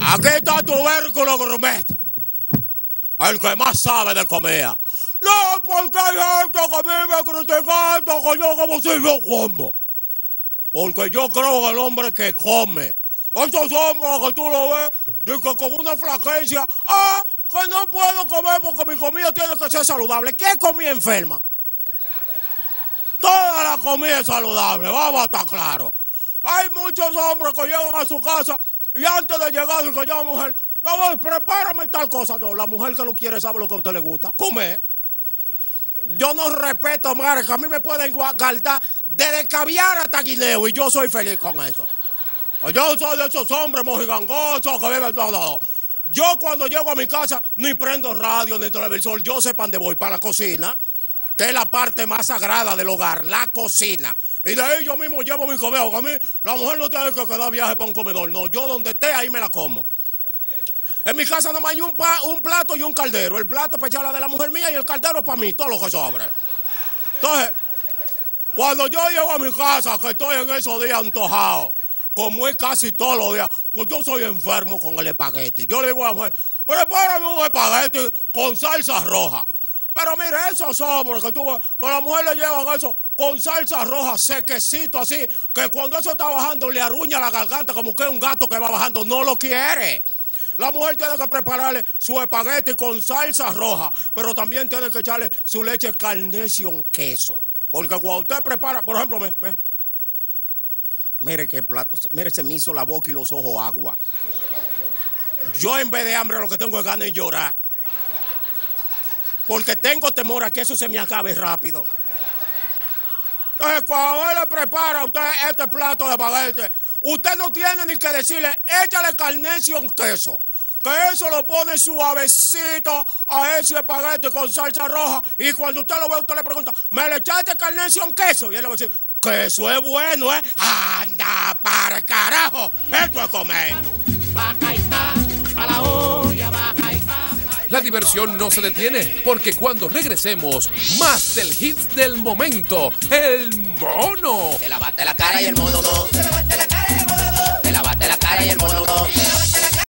Aquí está tubérculo gourmet. El que más sabe de comida. No, porque hay gente que a mí me critica que yo como si no como. Porque yo creo que el hombre que come. Estos hombres que tú lo ves, dicen con una flaquencia. Ah, que no puedo comer porque mi comida tiene que ser saludable. ¿Qué comida enferma? Toda la comida es saludable, vamos a estar claros. Hay muchos hombres que llegan a su casa y antes de llegar dicen, ya mujer, me voy, prepárame tal cosa. No, la mujer que no quiere sabe lo que a usted le gusta. Comer. Yo no respeto marca. A mí me pueden guardar desde caviar hasta guineo y yo soy feliz con eso. Yo soy de esos hombres mojigangosos que viven todo. No. Yo cuando llego a mi casa ni prendo radio ni televisor. Yo sé para dónde voy, para la cocina, que es la parte más sagrada del hogar, la cocina. Y de ahí yo mismo llevo mi comida. A mí la mujer no tiene que quedar viaje para un comedor. No, yo donde esté ahí me la como. En mi casa nada más hay un, un plato y un caldero. El plato para echarla de la mujer mía y el caldero para mí, todo lo que sobre. Entonces, cuando yo llego a mi casa, que estoy en esos días antojado, como es casi todos los días, pues yo soy enfermo con el espagueti. Yo le digo a la mujer, prepárame un espagueti con salsa roja. Pero mire, esos hombres que tú que la mujer le llevan eso con salsa roja, sequecito así, que cuando eso está bajando le arruña la garganta como que es un gato que va bajando, no lo quiere. La mujer tiene que prepararle su espagueti con salsa roja, pero también tiene que echarle su leche carnation queso. Porque cuando usted prepara, por ejemplo, mire qué plato, mire, se me hizo la boca y los ojos agua. Yo en vez de hambre lo que tengo es ganas de llorar. Porque tengo temor a que eso se me acabe rápido. Entonces, cuando él le prepara a usted este plato de espagueti, usted no tiene ni que decirle, échale carnation queso que eso lo pone suavecito a ese espagueti con salsa roja. Y cuando usted lo ve, usted le pregunta, ¿me le echaste carnation queso? Y él le va a decir, que eso es bueno, ¿eh? Anda para carajo. Esto es comer. La diversión no se detiene porque cuando regresemos, más del hits del momento, el mono. Te lavaste la cara y el mono no. Te lavaste la cara y el mono no. Te lavaste la cara y el mono no.